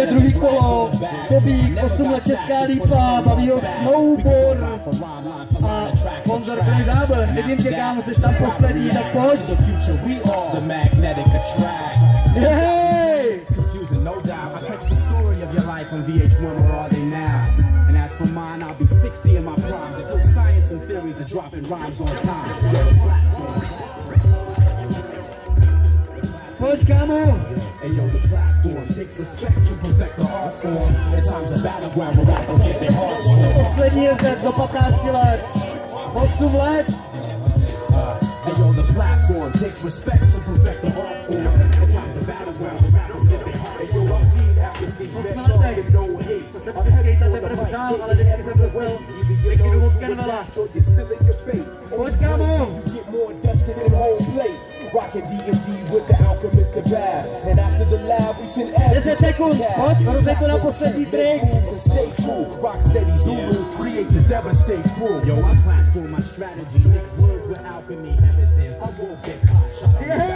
Jde druhý kolo, Bobík, 8 let Česká lípa, baví ho snowboard a. Vidím tě, kámo, jsi tam poslední, tak pojď. Jej! Confusing, no doubt. I catch the story of your life on VH1. Where are they now? And as for mine, I'll be 60 in my prime. Still science and theories are dropping rhymes on time. Kámo! And yo, the platform takes respect to perfect the art form. At times a battleground where rappers get their hearts torn. Poslední je zde do 15 let. 8 let. And yo, the platform takes respect to perfect the art form. At times a battleground where rappers get their hearts torn. I've seen everything V 8 that letech. no hate. To jsem si skejta teprve přál, ale vždycky jsem to byl pěkný důvod Kenvela. Rocking D&D with the Alchemist and And after the lab, we send ads. Esse Stay true, rock steady Zulu, create to devastate crew. Yo, I platform my strategy, next words with alchemy evidence. I won't get caught, shot.